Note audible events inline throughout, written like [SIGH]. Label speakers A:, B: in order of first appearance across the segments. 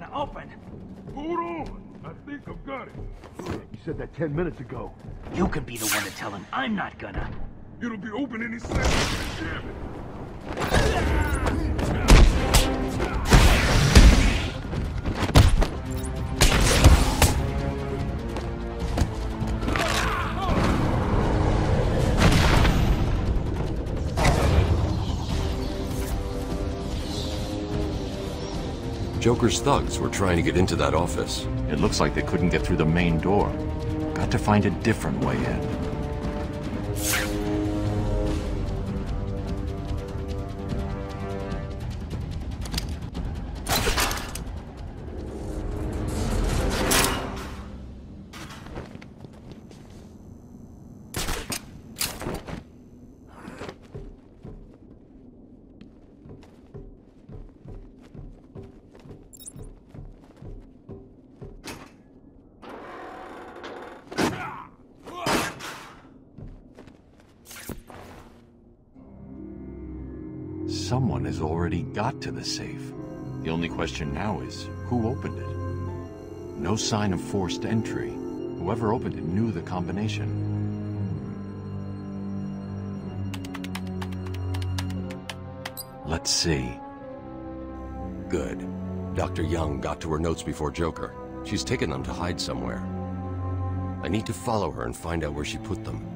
A: not gonna open.
B: Hold on. I think I've got it.
C: You said that ten minutes ago.
A: You can be the one to tell him. I'm not gonna.
B: It'll be open any second. Damn it.
D: Joker's thugs were trying to get into that office.
E: It looks like they couldn't get through the main door. Got to find a different way in. Someone has already got to the safe. The only question now is, who opened it? No sign of forced entry. Whoever opened it knew the combination. Let's see.
D: Good. Dr. Young got to her notes before Joker. She's taken them to hide somewhere. I need to follow her and find out where she put them.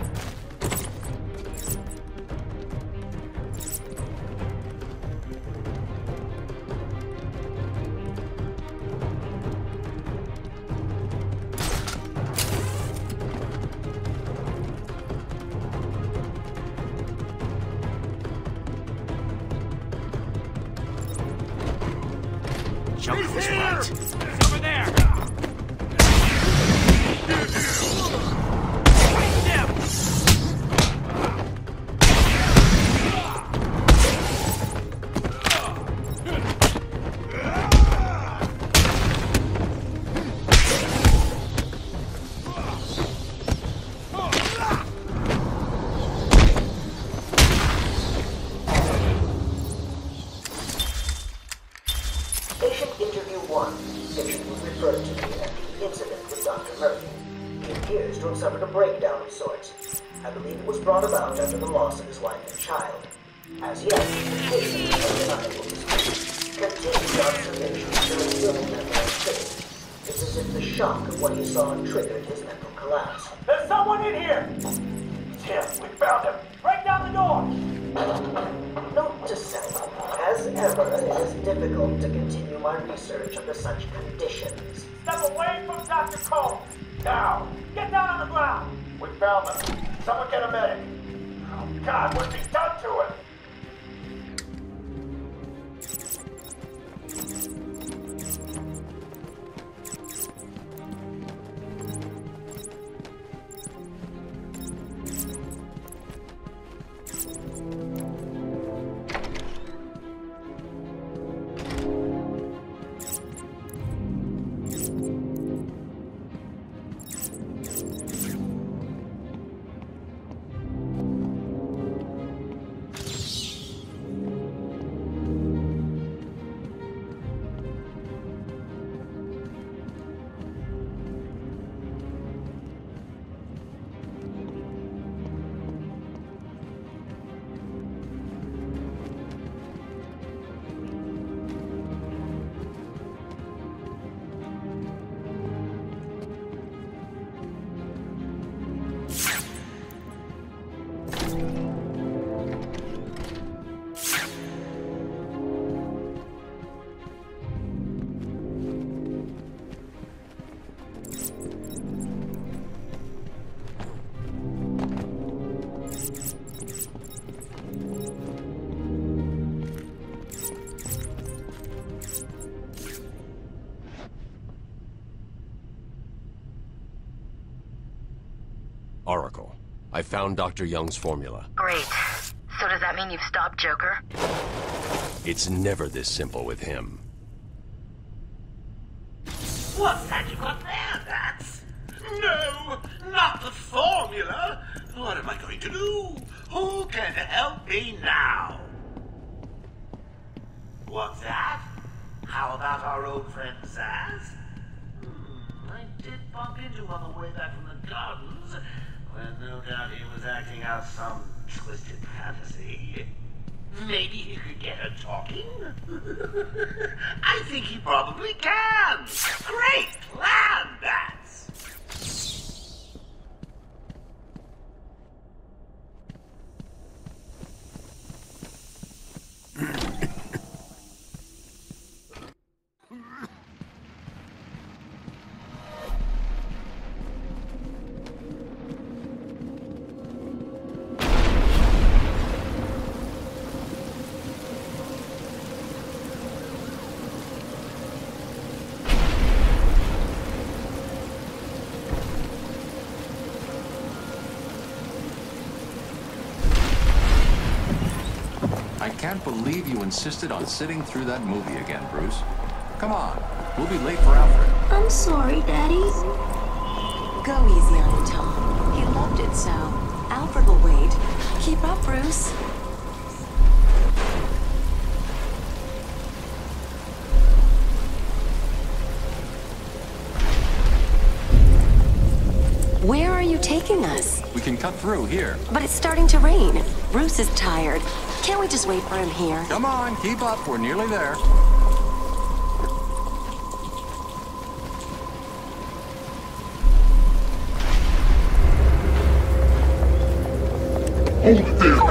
A: Joker was right.
F: 1, Section was referred to me after the incident with Dr. Murphy. He appears to have suffered a breakdown of sorts. I believe it was brought about after the loss of his wife and child. As yet, the case is unable to speak. Continued observation show a mental activity. It's as if the shock of what he saw triggered his mental collapse.
A: There's someone in here! Tim, we found him! Break down the door!
F: Note to self as ever, it is difficult to continue my research under such conditions.
A: Step away from Dr. Cole! Now! Get down on the ground! We found him. Someone get a medic. Oh, God, what's he done to him?
D: I found Dr. Young's formula.
G: Great. So does that mean you've stopped Joker?
D: It's never this simple with him.
H: What's that you got there, Bats? No, not the formula. What am I going to do? Who can help me now? What's that? How about our old friend Zsasz? Hmm, I did bump into him on the way back from the gardens, when no doubt he was acting out some twisted fantasy. Maybe he could get her talking? [LAUGHS] I think he probably can! Great plan, Bats!
E: Can't believe you insisted on sitting through that movie again, Bruce. Come on, we'll be late for Alfred.
C: I'm sorry, Daddy.
I: Go easy on him, Tom. He loved it so. Alfred will wait. Keep up, Bruce. Where are you taking us?
E: We can cut through here.
I: But it's starting to rain. Bruce is tired. Can't we just wait for him here?
E: Come on, keep up. We're nearly there.
J: Hold it there,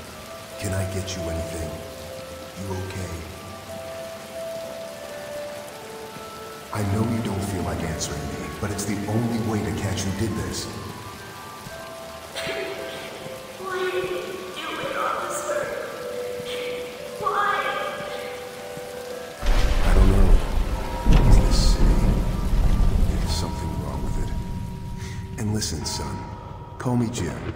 K: Can I get you anything? You okay? I know you don't feel like answering me, but it's the only way to catch who did this.
C: Why did you do it, officer? Why?
K: I don't know. It's this city. There's something wrong with it. And listen, son. Call me Jim.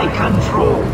C: My control.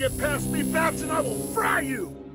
J: Get past me, Babs, and I will fry you!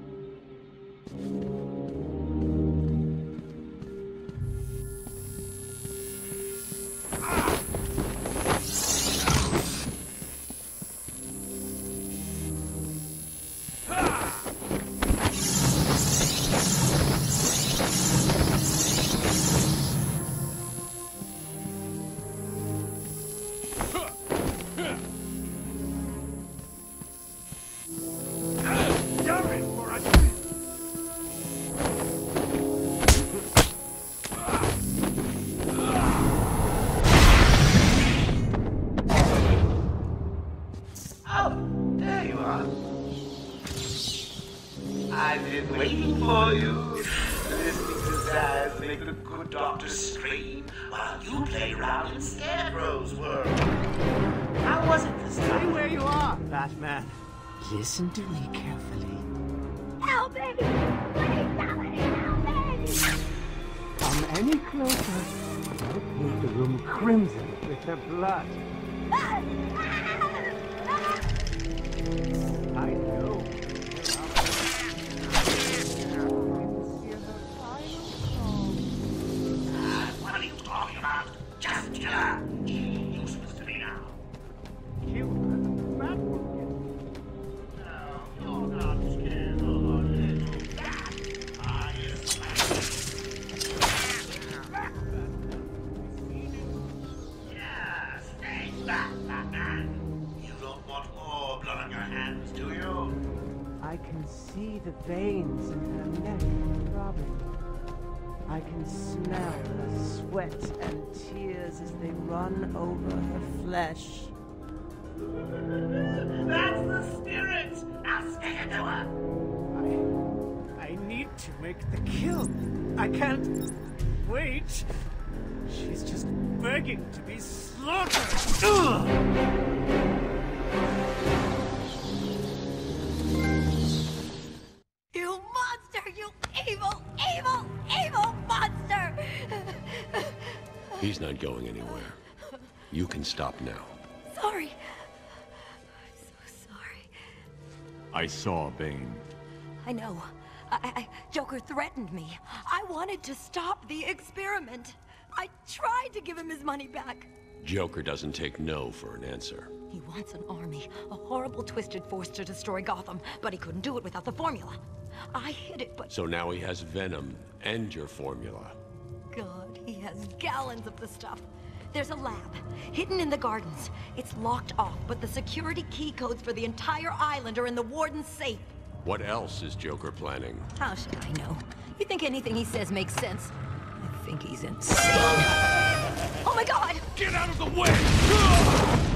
L: Listen to me carefully.
M: Help me! Please, somebody help me!
L: Come any closer, I'll paint the room crimson with their blood. [LAUGHS] I know. I can see the veins in her neck throbbing. I can smell her sweat and tears as they run over her flesh.
H: That's the spirit. Now stick it to her.
L: I, I need to make the kill. I can't wait. She's just begging to be slaughtered. Ugh!
D: Going anywhere. You can stop now.
M: Sorry. I'm so sorry.
E: I saw Bane.
M: I know. I, I, Joker threatened me. I wanted to stop the experiment. I tried to give him his money back.
D: Joker doesn't take no for an answer.
M: He wants an army, a horrible, twisted force to destroy Gotham, but he couldn't do it without the formula. I hid it, but
D: So now he has Venom and your formula.
M: God, he has gallons of the stuff. There's a lab, hidden in the gardens. It's locked off, but the security key codes for the entire island are in the warden's safe.
D: What else is Joker planning?
M: How should I know? You think anything he says makes sense? I think he's insane. oh my god!
J: Get out of the way!